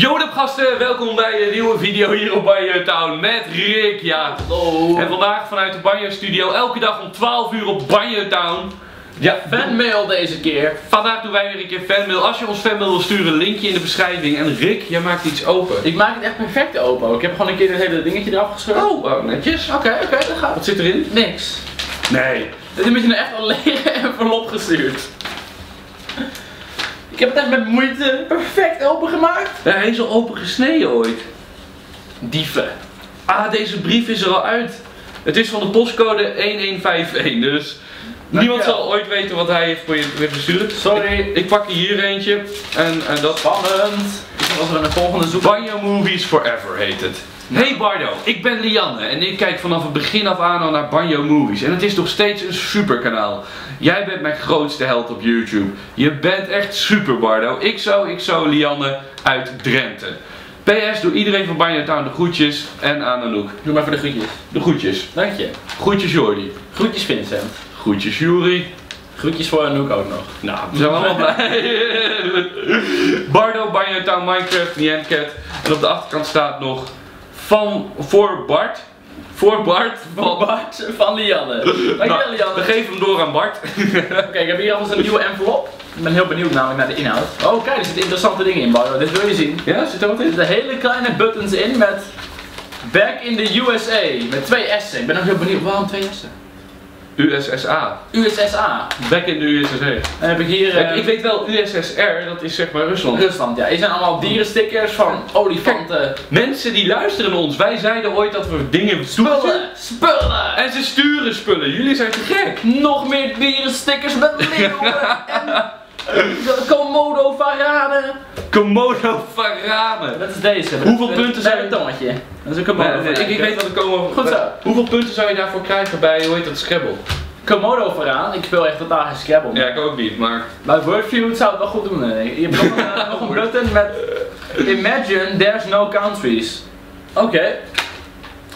Jodep gasten, welkom bij een nieuwe video hier op Banjo Town met Rick, ja. Hallo. En vandaag vanuit de Banjo Studio, elke dag om 12 uur op Banjo Town. Ja, Fanmail deze keer. vandaag doen wij weer een keer fanmail. Als je ons fanmail wil sturen, linkje in de beschrijving. En Rick, jij maakt iets open. Ik maak het echt perfect open. Ik heb gewoon een keer het hele dingetje eraf gescheurd. Oh, oh, netjes. Oké, oké, dat gaat. Wat zit erin? Niks. Nee. Dit is met je echt een lege envelop gestuurd. Ik heb het echt met moeite perfect opengemaakt. Ja, hij is al open gesneden ooit. Dieven. Ah, deze brief is er al uit. Het is van de postcode 1151, dus niemand zal ooit weten wat hij heeft voor je gestuurd. Sorry. Ik pak hier eentje en, en dat Spannend. Ik als we een volgende zoeken. Banjo Movies Forever heet het. Hey Bardo, ik ben Lianne en ik kijk vanaf het begin af aan al naar Banjo Movies. En het is nog steeds een superkanaal. Jij bent mijn grootste held op YouTube. Je bent echt super Bardo. Ik zo, ik zo Lianne uit Drenthe. PS, doe iedereen van Banjo Town de groetjes en aan Anouk. Doe maar voor de groetjes. De groetjes. Dank je. Groetjes Jordi. Groetjes Vincent. Groetjes Jury. Groetjes voor Anouk ook nog. Nou, we zijn allemaal blij. Bardo, Banjo Town, Minecraft, Niancat. En op de achterkant staat nog van voor Bart. Voor Bart. Van Bart van Lianne. Dankjewel nou, Lianne. we geven hem door aan Bart. Oké, ik heb hier alvast een nieuwe envelop. Ik ben heel benieuwd namelijk naar de inhoud. Oh kijk, er zitten interessante dingen in, Bardo. Dit wil je zien. ja, zit er wat Er in? zitten hele kleine buttons in met Back in the USA. Met twee S'en. Ik ben ook heel benieuwd. Waarom twee S'en? USSA. USSA. Back in de USSR. Dan heb ik hier eh, Ik, ik weet wel, USSR, dat is zeg maar Rusland. Rusland. Ja, hier zijn allemaal dierenstickers van olifanten. Mensen die luisteren naar ons, wij zeiden ooit dat we dingen Spullen. Spullen. En ze sturen spullen. Jullie zijn te gek. Nog meer dierenstickers met leeuwen. en Komodo varanen. Komodo Varane. Dat is deze. Hoeveel punten zijn- een tongetje. Dat is een Komodo Nee, nee, ik, ik weet wat er komen. Goed zo. Hoeveel punten zou je daarvoor krijgen bij, hoe heet dat, Scrabble? Komodo varaan. Ik speel echt totaal geen Scrabble. Ja, ik ook niet, maar... Bij Wordfeud zou het wel goed doen. denk ik. Je hebt nog een, nog een button met Imagine there's no countries. Oké.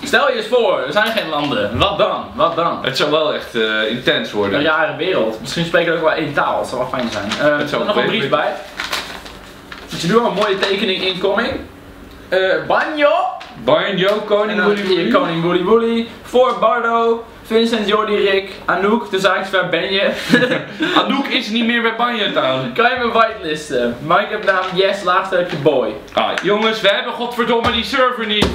Stel je eens voor, er zijn geen landen. Wat dan? Wat dan? Het zou wel echt eh, intens worden. Een rare wereld. Misschien spreken we ook wel één taal. Dat zou wel fijn zijn. Eh, er nog een brief bij. Je doet wel een mooie tekening incoming. Eh Banjo. Banjo, Koning Woody. Koning Woody Woody. Voor Bardo. Vincent, Jordi, Rick, Anouk, de zaakjes waar ben je? Anouk is niet meer bij Banjo Town. kan je me whitelisten? Mike heb naam Yes, laagstreepje boy. Ah, jongens, we hebben godverdomme die server niet.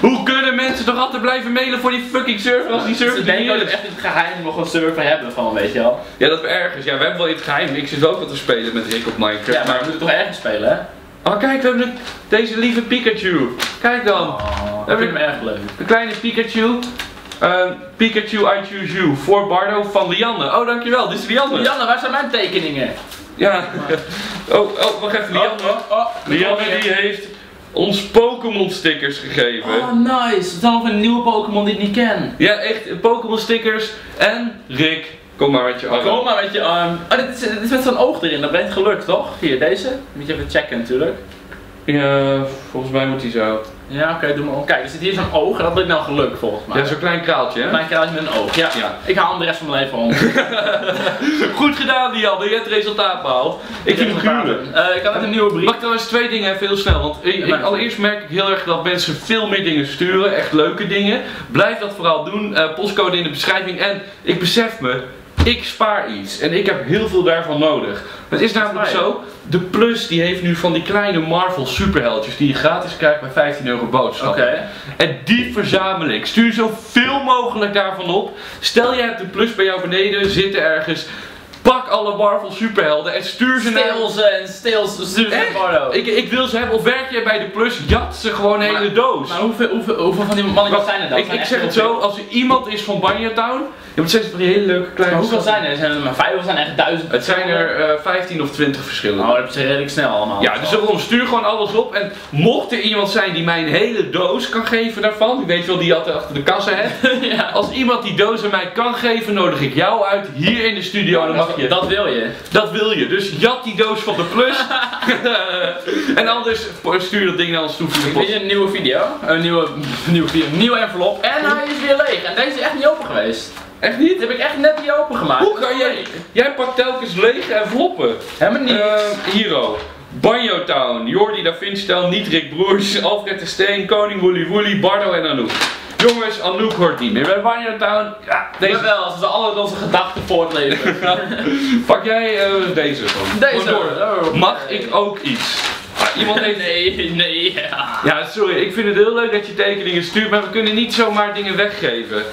Hoe kunnen mensen toch altijd blijven mailen voor die fucking server als die server Ze er denken niet dat we is? echt in het geheim nog een server hebben van, weet je wel. Ja, dat we ergens. Ja, we hebben wel in het geheim. Ik zit ook wat te spelen met Rick op Minecraft. Ja, maar we moeten toch ergens spelen, hè? Oh, kijk, we hebben een- deze lieve Pikachu. Kijk dan. Oh, dat vind ik me erg leuk. Een kleine Pikachu. Ehm, Pikachu, I choose you. Voor Bardo van Lianne. Oh, dankjewel. Dit is Lianne. Janne, waar zijn mijn tekeningen? Ja. Oh, oh, wacht even. Lianne. Oh, oh, oh. Lianne die heeft ons Pokémon stickers gegeven. Oh, nice. Het is dan nog een nieuwe Pokémon die ik niet ken. Ja, echt. Pokémon stickers. En Rick, kom maar met je arm. Kom maar met je arm. Oh, dit is, dit is met zo'n oog erin. Dat brengt geluk, toch? Hier, deze. Moet je even checken natuurlijk. Ja, volgens mij moet hij zo. Ja, oké, doe maar om. Kijk, er zit hier zo'n oog en dat brengt nou geluk volgens mij. Ja, zo'n klein kraaltje, hè? Mijn kraaltje met een oog. Ja. Ja. Ik haal hem de rest van mijn leven om. Goed gedaan, Lianne. Je hebt het resultaat behaald. Ik vind het gruwelijk. Eh, ik had net een nieuwe brief. Mag ik trouwens twee dingen even heel snel, want ik, ik- maar- allereerst merk ik heel erg dat mensen veel meer dingen sturen, echt leuke dingen. Blijf dat vooral doen, Eh, postcode in de beschrijving en ik besef me, ik spaar iets en ik heb heel veel daarvan nodig. Het is namelijk zo, de Plus die heeft nu van die kleine Marvel superheldjes die je gratis krijgt bij 15 euro boodschappen. Oké. En die verzamel ik. Stuur zoveel mogelijk daarvan op. Stel je hebt de Plus bij jou beneden zitten ergens. Pak alle Marvel superhelden en stuur ze naar... Steel ze en steel ze. Stuur ze Echt? naar. Ik, ik wil ze hebben, of werk jij bij de Plus, jat ze gewoon een hele doos. Maar hoeveel, hoeveel, hoeveel van die mannetjes Wacht, zijn er dan? ik, ik zeg het zo, als er iemand is van Banjo Town, je hebt steeds die hele leuke kleine... Maar hoeveel zijn er? Zijn er maar vijf of zijn er echt duizend? Het zijn er eh 15 of 20 verschillende. Oh, dat je redelijk snel allemaal. Ja, dus daarom stuur gewoon alles op. En mocht er iemand zijn die mij een hele doos kan geven daarvan, die weet wel, die altijd achter de kassa hebt. ja. Als iemand die doos aan mij kan geven, nodig ik jou uit hier in de studio. Dan mag je. Dat wil je. Dat wil je. Dus jat die doos van de plus. en anders stuur dat ding naar ons toe via de Ik post. vind een nieuwe video. Een nieuwe, nieuwe video. Een nieuwe envelop. En hij is weer leeg. En deze is echt niet open geweest. Echt niet? Dit heb ik echt net niet opengemaakt. Hoe kan jij? Jij pakt telkens lege enveloppen. Helemaal niet. Eh Hiro. Banjo Town, Jordi Da Vinci, Nietrik Broers, Alfred de Steen, Koning Woolly Woolly, Bardo en Anouk. Jongens, Anouk hoort niet meer bij Banjo Town. Ja, Deze deze. wel, als we alle onze gedachten voortleven. Pak jij eh, deze van. Deze. Door. Oh, Mag ik ook iets? Ah, iemand heeft... Nee, nee, ja. Ja, sorry, ik vind het heel leuk dat je tekeningen stuurt, maar we kunnen niet zomaar dingen weggeven.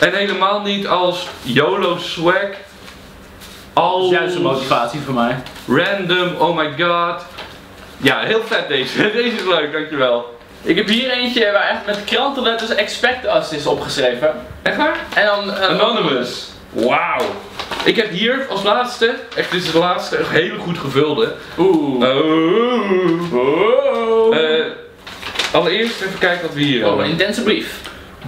En helemaal niet als YOLO swag. Dat is juist een motivatie voor mij. random, oh my god. Ja, heel vet deze. Deze is leuk, dankjewel. Ik heb hier eentje waar echt met krantenletters expect us is opgeschreven. Echt waar? En dan... eh, Anonymous. Wauw. Ik heb hier als laatste, echt dit is de laatste, een hele goed gevulde. Oeh. Oh. Oh. Eh, allereerst even kijken wat we hier Oh, een hebben. intense brief.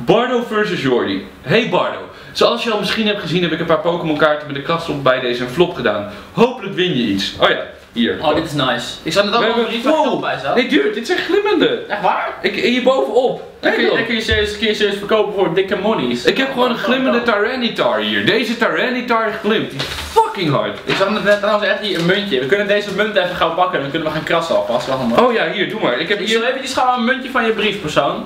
Bardo versus Jordi. Hey Bardo. Zoals je al misschien hebt gezien heb ik een paar Pokémon kaarten met de krachtslot bij deze en flop gedaan. Hopelijk win je iets. Oh ja, hier. Oh, dit is nice. Ik zag net ook We al een brief Wow. geld bij zat. Nee dude, dit zijn glimmende. Echt waar? Ik, hier bovenop. Dan Kijk kun kun je serieus, serieus verkopen voor dikke monies. Ik heb gewoon een glimmende Tyranitar hier. Deze Tyranitar glimt. Die is fucking hard. Ik zag net trouwens echt hier een muntje. We kunnen deze munt even gauw pakken en dan kunnen we gaan krassen alvast. Wacht maar. Oh ja, hier, doe maar. Ik heb Ik zal hier... eventjes gewoon een muntje van je briefpersoon.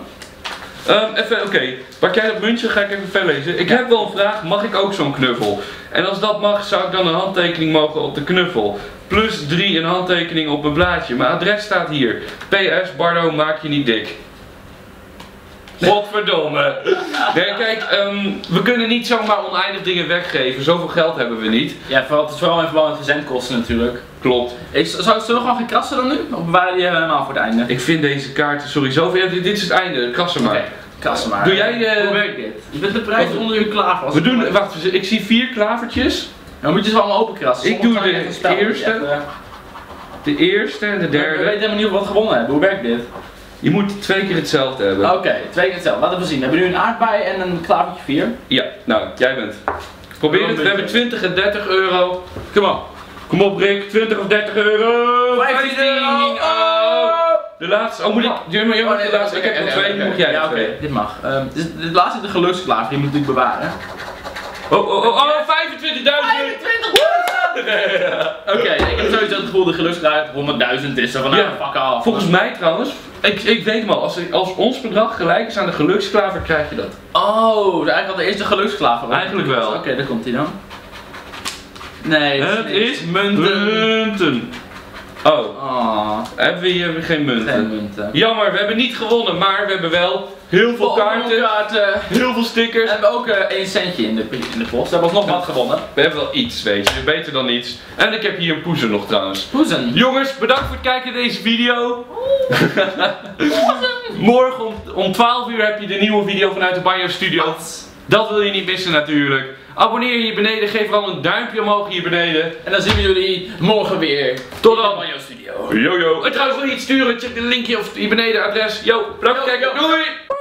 Ehm, even, oké. Pak jij dat muntje, ga ik even verder lezen. Ik heb wel een vraag, mag ik ook zo'n knuffel? En als dat mag, zou ik dan een handtekening mogen op de knuffel. Plus 3 een handtekening op mijn blaadje. Mijn adres staat hier. PS, Bardo, maak je niet dik. Godverdomme. Nee, kijk, ehm, we kunnen niet zomaar oneindig dingen weggeven. Zoveel geld hebben we niet. Ja, vooral, het is vooral verband met verzendkosten natuurlijk. Klopt. Ik, zou zullen we gewoon gaan krassen dan nu? Of bewaren die helemaal voor het einde? Ik vind deze kaarten, sorry, zoveel. dit is het einde, krassen maar. Oké, krassen maar. Doe jij, eh, Hoe werkt dit? Je bent de prijs onder klaar vast. We doen, wacht, ik zie vier klavertjes. Dan moet je ze allemaal open krassen. Ik doe de spel. eerste. Echt, De eerste en de We weten derde. helemaal niet wat gewonnen hebben. Hoe werkt dit? Je moet twee keer hetzelfde hebben. Oké, twee keer hetzelfde. Laten we zien. We hebben nu een aardbei en een klavertje 4. Ja, nou, jij bent. Probeer het, we hebben 20 en 30 euro. Kom op. Kom op Rick, 20 of 30 euro. 15 euro. Oh. De laatste, oh moet ik, mag jij mag de laatste, ik heb er twee, moet jij Ja, oké, dit mag. Ehm de laatste is de geluksklaver, die moet ik natuurlijk bewaren. Oh, oh, oh, oh, 25.000. 25.000! Oké, ik heb sowieso het gevoel de geluksklaver 100.000 is. Zo van, nou, Ja. fuck af. Volgens mij trouwens, ik, ik weet hem al, als, als ons bedrag gelijk is aan de geluksklaver, krijg je dat. Oh, dus eigenlijk al de eerste geluksklaver. Eigenlijk wel. Oké, daar komt hij dan. Nee, Het niks. is munten. munten. Oh, Oh, hebben we hier geen munten? geen munten. Jammer, we hebben niet gewonnen, maar we hebben wel heel veel kaarten, kaarten. heel veel stickers. En we hebben ook eh, één centje in de, in de post. We hebben alsnog wat gewonnen. We hebben wel iets, weet je, beter dan niets. En ik heb hier een poezen nog trouwens. Poezen. Jongens, bedankt voor het kijken naar deze video. Morgen om, om 12 uur heb je de nieuwe video vanuit de Banjo Studio. Dat wil je niet missen natuurlijk. Abonneer hier beneden, geef vooral een duimpje omhoog hier beneden. En dan zien we jullie morgen weer. Tot dan. Banjo Studio. Yo yo. En trouwens wil je iets sturen, check de linkje of hier beneden adres. Yo, bedankt voor het Yo, kijken. yo. Doei!